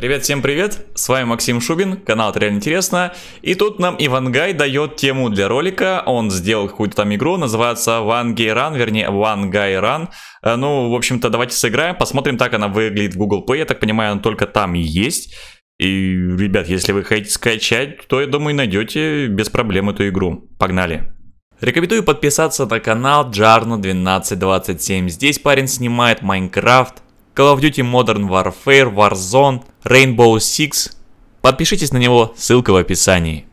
Ребят, всем привет! С вами Максим Шубин, канал Это реально интересно. И тут нам Ивангай дает тему для ролика. Он сделал какую-то там игру, называется One Gay Run, вернее One Guy Run. Э, Ну, в общем-то, давайте сыграем, посмотрим, так она выглядит в Google Play. Я так понимаю, она только там есть. И, ребят, если вы хотите скачать, то, я думаю, найдете без проблем эту игру. Погнали! Рекомендую подписаться на канал Jarno 1227. Здесь парень снимает Майнкрафт, Call of Duty Modern Warfare, Warzone, Rainbow Six. Подпишитесь на него, ссылка в описании.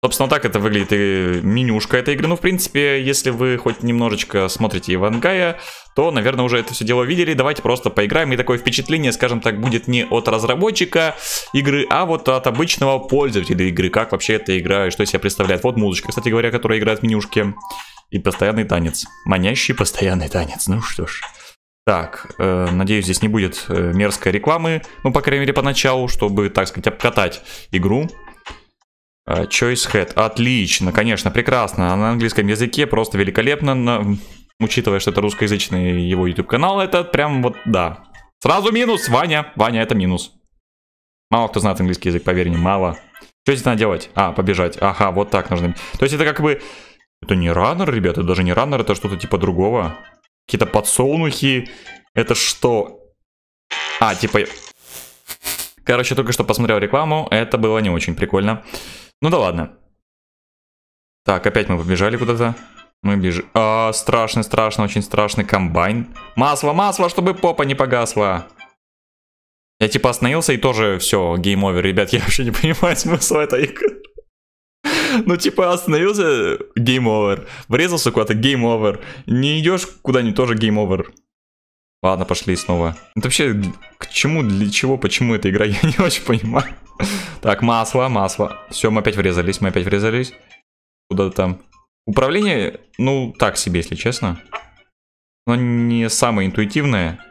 Собственно, так это выглядит и менюшка этой игры. Ну, в принципе, если вы хоть немножечко смотрите Ивангая, то, наверное, уже это все дело видели. Давайте просто поиграем. И такое впечатление, скажем так, будет не от разработчика игры, а вот от обычного пользователя игры. Как вообще эта игра и что из себя представляет. Вот музычка, кстати говоря, которая играет в менюшке. И постоянный танец. Манящий постоянный танец. Ну что ж. Так, э, надеюсь, здесь не будет э, мерзкой рекламы, ну, по крайней мере, поначалу, чтобы, так сказать, обкатать игру. Э, Choice Head, отлично, конечно, прекрасно, на английском языке просто великолепно, но, учитывая, что это русскоязычный его YouTube-канал, это прям вот, да. Сразу минус, Ваня, Ваня, это минус. Мало кто знает английский язык, поверь мне, мало. Что здесь надо делать? А, побежать, ага, вот так нужно. То есть это как бы... Это не раннер, ребята, даже не раннер, это что-то типа другого. Какие-то подсолнухи. Это что? А, типа... Короче, только что посмотрел рекламу. Это было не очень прикольно. Ну да ладно. Так, опять мы побежали куда-то. Мы бежим. А, страшный, страшно, очень страшный комбайн. Масло, масло, чтобы попа не погасла. Я типа остановился и тоже все, game over. Ребят, я вообще не понимаю смысла этой игры. Ну, типа, остановился, game over. Врезался куда-то, game over. Не идешь куда-нибудь, тоже game over. Ладно, пошли снова. Это вообще, к чему, для чего, почему эта игра, я не очень понимаю. Так, масло, масло. Все, мы опять врезались, мы опять врезались. Куда-то там. Управление, ну, так себе, если честно. Но не самое интуитивное.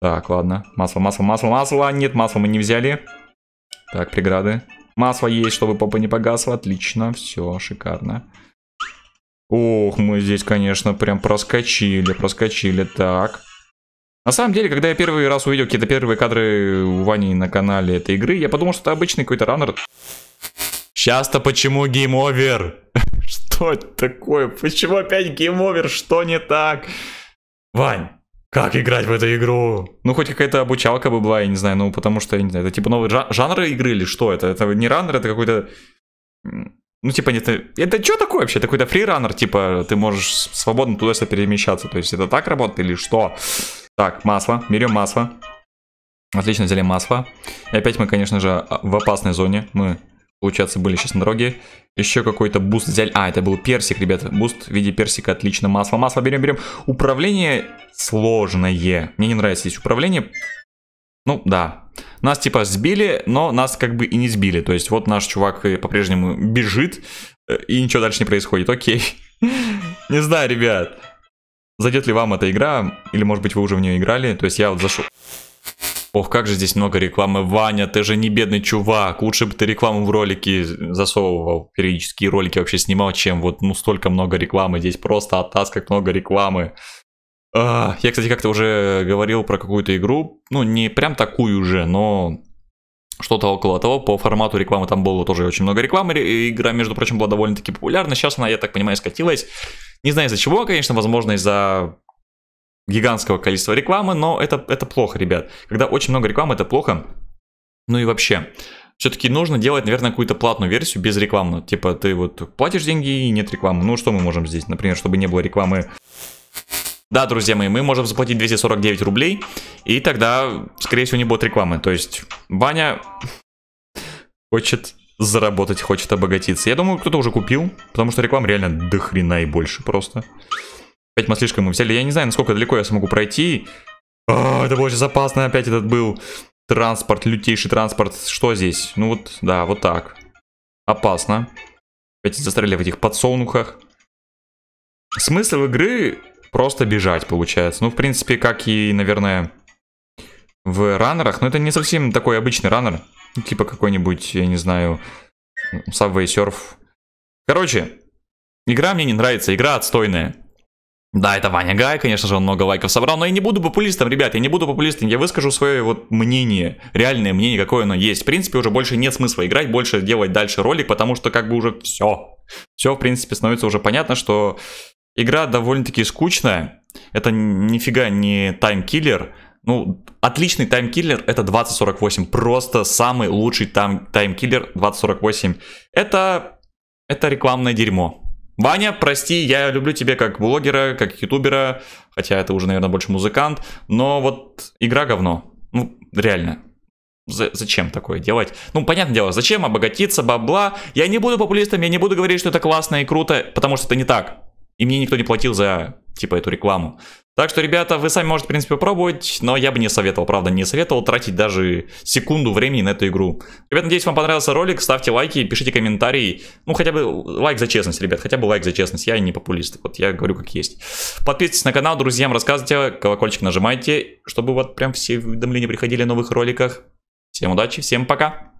Так, ладно. Масло, масло, масло, масло. Нет, масло мы не взяли. Так, преграды. Масло есть, чтобы попа не погасла. Отлично, все, шикарно. Ох, мы здесь, конечно, прям проскочили, проскочили. Так. На самом деле, когда я первый раз увидел какие-то первые кадры у Вани на канале этой игры, я подумал, что это обычный какой-то раннер. Сейчас-то почему game over? Что это такое? Почему опять game over? Что не так? Вань, как играть в эту игру? Ну, хоть какая-то обучалка бы была, я не знаю, ну, потому что, я не знаю, это типа новый жа- жанр игры или что это? Это не раннер, это какой-то... Ну, типа, это, это что такое вообще? Это какой-то freerunner, типа, ты можешь свободно туда-сюда перемещаться. То есть это так работает или что? Так, масло. Берем масло. Отлично, взяли масло. И опять мы, конечно же, в опасной зоне. Мы, получается, были сейчас на дороге. Еще какой-то boost взяли. А, это был персик, ребята. Boost в виде персика. Отлично. Масло, масло берем, берем. Управление сложное. Мне не нравится здесь управление. Ну, да. Нас типа сбили, но нас как бы и не сбили. То есть вот наш чувак по-прежнему бежит, э, и ничего дальше не происходит. Окей. Не знаю, ребят. Зайдет ли вам эта игра, или может быть вы уже в нее играли. То есть я вот зашел... Ох, как же здесь много рекламы. Ваня, ты же не бедный чувак. Лучше бы ты рекламу в ролики засовывал. Периодические ролики вообще снимал, чем вот ну столько много рекламы. Здесь просто оттас как много рекламы. А, я, кстати, как-то уже говорил про какую-то игру. Ну, не прям такую же, но что-то около того. По формату рекламы там было тоже очень много рекламы. Игра, между прочим, была довольно-таки популярна. Сейчас она, я так понимаю, скатилась. Не знаю из-за чего, конечно, возможно, из-за гигантского количества рекламы, но это, это плохо, ребят. Когда очень много рекламы, это плохо. Ну и вообще, все-таки нужно делать, наверное, какую-то платную версию без рекламы. Типа ты вот платишь деньги и нет рекламы. Ну что мы можем здесь? Например, чтобы не было рекламы. Да, друзья мои, мы можем заплатить 249 рублей, и тогда, скорее всего, не будет рекламы. То есть Ваня хочет заработать, хочет обогатиться. Я думаю, кто-то уже купил, потому что реклама реально до хрена и больше просто. Опять мы слишком взяли. Я не знаю, насколько далеко я смогу пройти. О, это было сейчас опасно. Опять этот был транспорт, лютейший транспорт. Что здесь? Ну вот, да, вот так. Опасно. Опять застряли в этих подсолнухах. Смысл игры просто бежать, получается. Ну, в принципе, как и, наверное, в раннерах. Но это не совсем такой обычный раннер. Типа какой-нибудь, я не знаю, Subway Surf. Короче, игра мне не нравится. Игра отстойная. Да, это Ваня Гай, конечно же, он много лайков собрал, но я не буду популистом, ребят, я не буду популистом, я выскажу свое вот мнение, реальное мнение, какое оно есть. В принципе, уже больше нет смысла играть, больше делать дальше ролик, потому что как бы уже все. Все, в принципе, становится уже понятно, что игра довольно-таки скучная, это нифига не time killer, ну, отличный time killer это 2048, просто самый лучший time time killer 2048. Это, это рекламное дерьмо. Ваня, прости, я люблю тебя как блогера, как ютубера, хотя это уже, наверное, больше музыкант, но вот игра говно. Ну, реально. За зачем такое делать? Ну, понятное дело, зачем обогатиться, бабла. Я не буду популистом, я не буду говорить, что это классно и круто, потому что это не так. И мне никто не платил за, типа, эту рекламу. Так что, ребята, вы сами можете, в принципе, попробовать, но я бы не советовал, правда, не советовал тратить даже секунду времени на эту игру. Ребят, надеюсь, вам понравился ролик, ставьте лайки, пишите комментарии, ну, хотя бы лайк за честность, ребят, хотя бы лайк за честность, я не популист, вот я говорю как есть. Подписывайтесь на канал, друзьям рассказывайте, колокольчик нажимайте, чтобы вот прям все уведомления приходили о новых роликах. Всем удачи, всем пока!